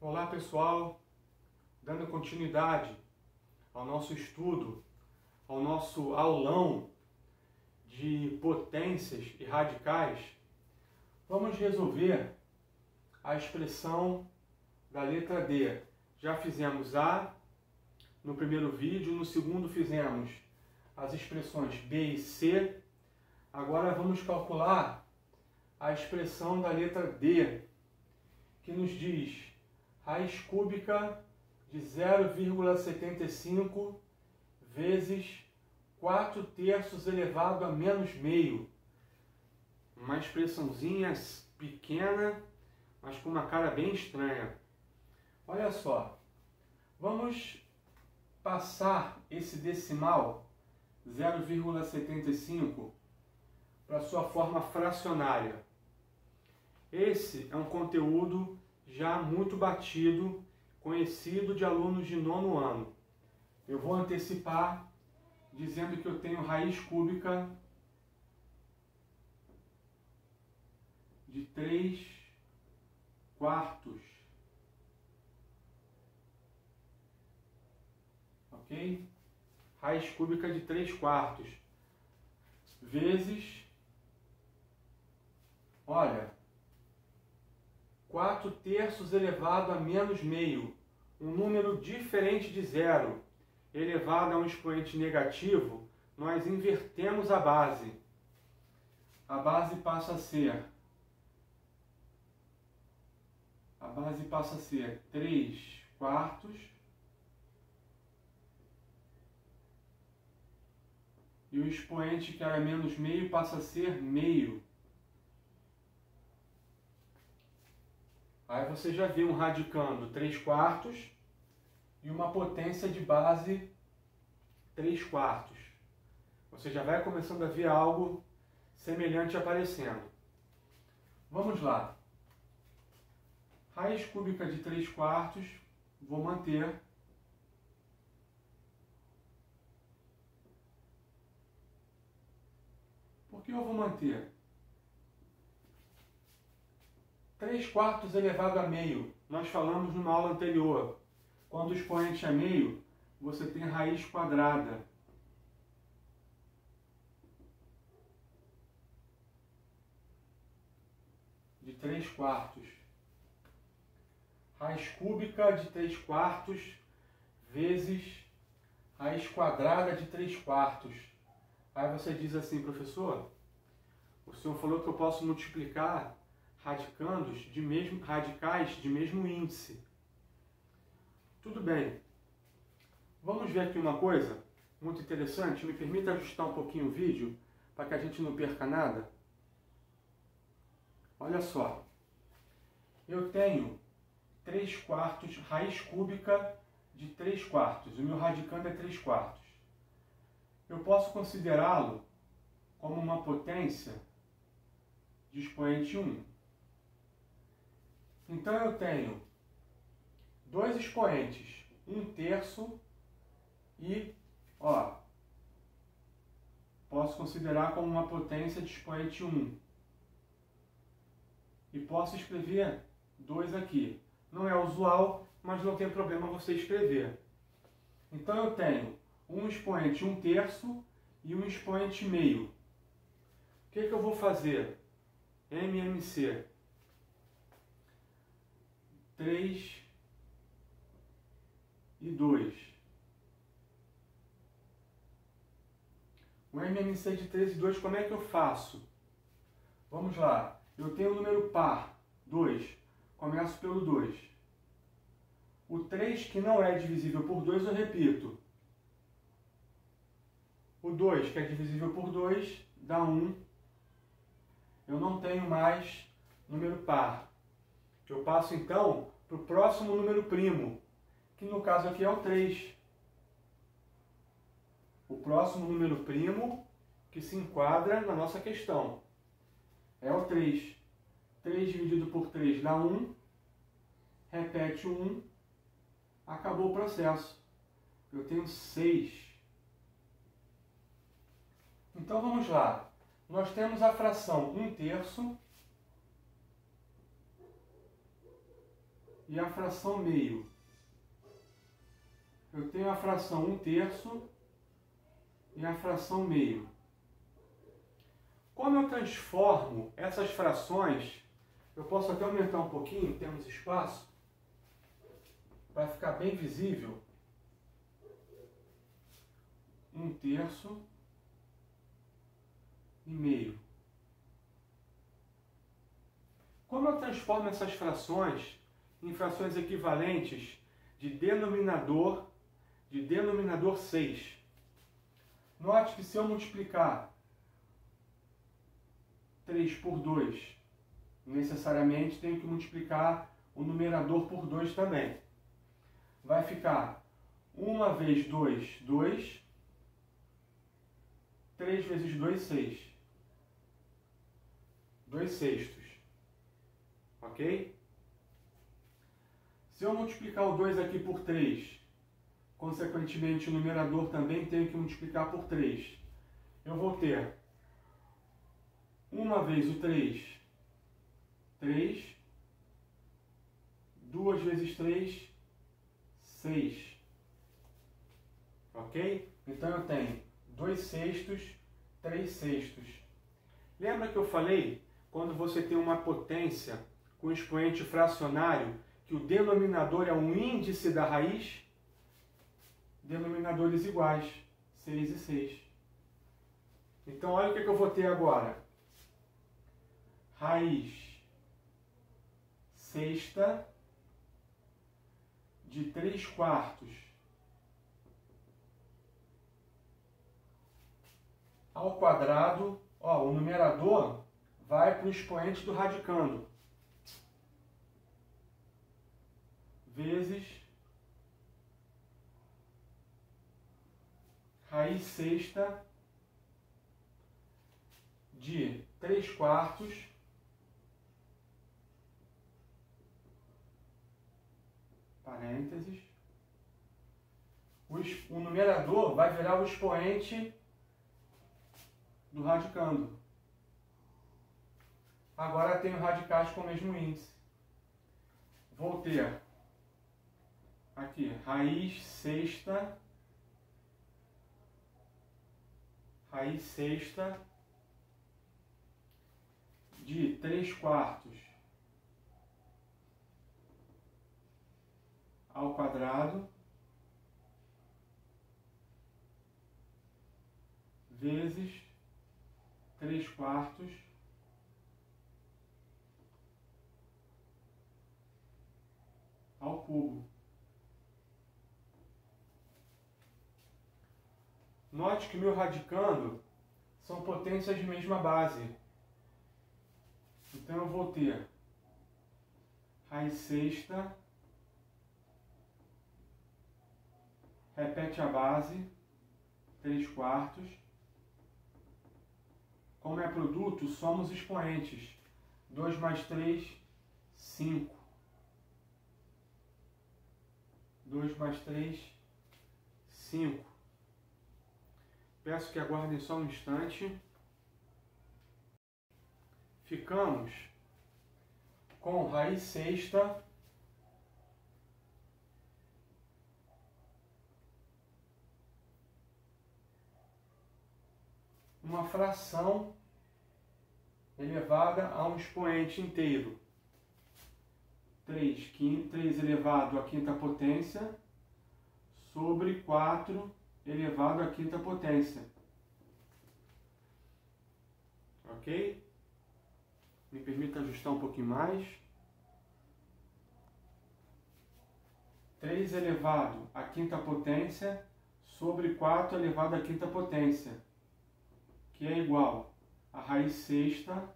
Olá pessoal, dando continuidade ao nosso estudo, ao nosso aulão de potências e radicais, vamos resolver a expressão da letra D. Já fizemos A no primeiro vídeo, no segundo fizemos as expressões B e C. Agora vamos calcular a expressão da letra D, que nos diz raiz cúbica de 0,75 vezes 4 terços elevado a menos meio. Uma expressãozinha pequena, mas com uma cara bem estranha. Olha só, vamos passar esse decimal 0,75 para sua forma fracionária. Esse é um conteúdo já muito batido, conhecido de alunos de nono ano. Eu vou antecipar dizendo que eu tenho raiz cúbica de 3 quartos. Ok? Raiz cúbica de 3 quartos. Vezes. Olha, 4 terços elevado a menos meio, um número diferente de zero, elevado a um expoente negativo, nós invertemos a base. A base passa a ser a base passa a ser 3 quartos e o expoente que era menos meio passa a ser meio. Aí você já vê um radicando 3 quartos e uma potência de base 3 quartos. Você já vai começando a ver algo semelhante aparecendo. Vamos lá. Raiz cúbica de 3 quartos, vou manter. Por que eu vou manter? 3 quartos elevado a meio. Nós falamos numa aula anterior. Quando o expoente é meio, você tem raiz quadrada. De 3 quartos. Raiz cúbica de 3 quartos vezes raiz quadrada de 3 quartos. Aí você diz assim, professor, o senhor falou que eu posso multiplicar radicandos de mesmo, radicais de mesmo índice. Tudo bem. Vamos ver aqui uma coisa muito interessante. Me permita ajustar um pouquinho o vídeo para que a gente não perca nada. Olha só. Eu tenho 3 quartos, raiz cúbica de 3 quartos. O meu radicando é 3 quartos. Eu posso considerá-lo como uma potência de expoente 1. Então eu tenho dois expoentes, um terço e, ó, posso considerar como uma potência de expoente 1. E posso escrever dois aqui. Não é usual, mas não tem problema você escrever. Então eu tenho um expoente 1 terço e um expoente meio. O que, que eu vou fazer? MMC 3 e 2. O MMC de 3 e 2, como é que eu faço? Vamos lá. Eu tenho o número par, 2. Começo pelo 2. O 3, que não é divisível por 2, eu repito. O 2, que é divisível por 2, dá 1. Eu não tenho mais número par. Eu passo então para o próximo número primo, que no caso aqui é o 3. O próximo número primo que se enquadra na nossa questão é o 3. 3 dividido por 3 dá 1. Repete o 1. Acabou o processo. Eu tenho 6. Então vamos lá. Nós temos a fração 1 terço e a fração meio. Eu tenho a fração 1 um terço e a fração meio. Como eu transformo essas frações, eu posso até aumentar um pouquinho, temos espaço, para ficar bem visível. Um terço e meio. Como eu transformo essas frações em frações equivalentes de denominador de denominador 6? Note que se eu multiplicar 3 por 2, necessariamente tenho que multiplicar o numerador por 2 também. Vai ficar 1 vezes 2, 2. 3 vezes 2, 6. 2 sextos. Ok? Se eu multiplicar o 2 aqui por 3, consequentemente o numerador também tenho que multiplicar por 3. Eu vou ter uma vez o 3, 3. Duas vezes 3, 6. Ok? Então eu tenho 2 sextos, 3 sextos. Lembra que eu falei, quando você tem uma potência com expoente fracionário, que o denominador é um índice da raiz? Denominadores iguais, 6 e 6. Então olha o que, eu vou ter agora raiz sexta de três quartos ao quadrado, ó, o numerador vai para o expoente do radicando. Vezes raiz sexta de 3 quartos parênteses, o, numerador vai virar o expoente do radicando. Agora tenho radicais com o mesmo índice. Vou ter aqui raiz sexta, raiz sexta de 3 quartos ao quadrado vezes três quartos ao cubo. Note que meu radicando são potências de mesma base. Então eu vou ter raiz sexta repete a base, 3 quartos. Como é produto, somos expoentes. 2 mais 3, 5. 2 mais 3, 5. Peço que aguardem só um instante. Ficamos com raiz sexta uma fração elevada a um expoente inteiro. 3, 3 elevado à quinta potência sobre 4 elevado à quinta potência. Ok? Me permita ajustar um pouquinho mais. 3 elevado à quinta potência sobre 4 elevado à quinta potência que é igual a raiz sexta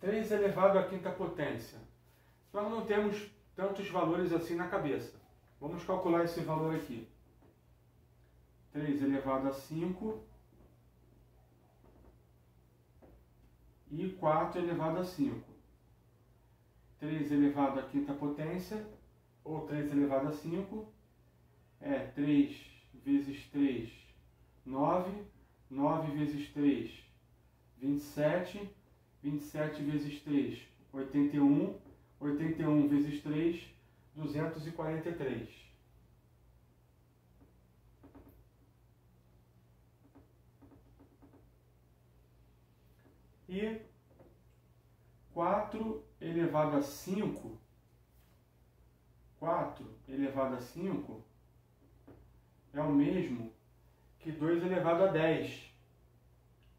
3 elevado à quinta potência. Nós não temos tantos valores assim na cabeça. Vamos calcular esse valor aqui. 3 elevado a 5 e 4 elevado a 5. 3 elevado à quinta potência, ou 3 elevado a 5, é 3 vezes 3, 9. 9 vezes 3, 27. 27 vezes 3, 81. 81 vezes 3, 243. E 4 elevado a 5, 4 elevado a 5 é o mesmo que 2 elevado a 10.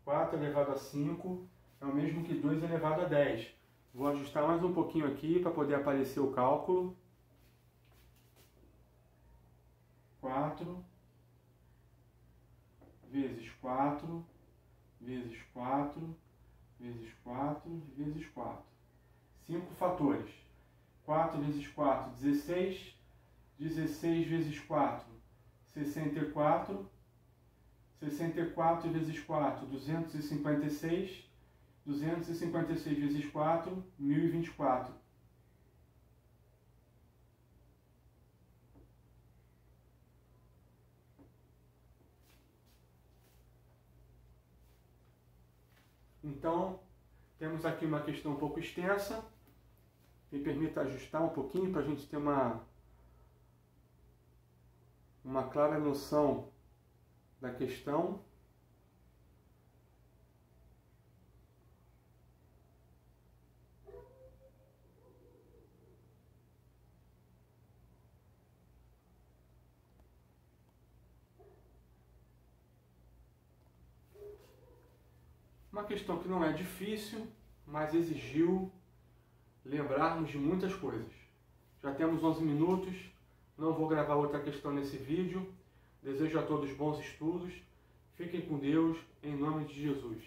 4 elevado a 5 é o mesmo que 2 elevado a 10. Vou ajustar mais um pouquinho aqui para poder aparecer o cálculo. 4 vezes 4 vezes 4 vezes 4 vezes 4. 5 fatores. 4 vezes 4, 16. 16 vezes 4, 64. 64 vezes 4, 256. 256 vezes 4, 1024. Então, temos aqui uma questão um pouco extensa. Me permita ajustar um pouquinho para a gente ter uma, uma clara noção da questão. Uma questão que não é difícil, mas exigiu lembrarmos de muitas coisas. Já temos 11 minutos, não vou gravar outra questão nesse vídeo. Desejo a todos bons estudos. Fiquem com Deus, em nome de Jesus.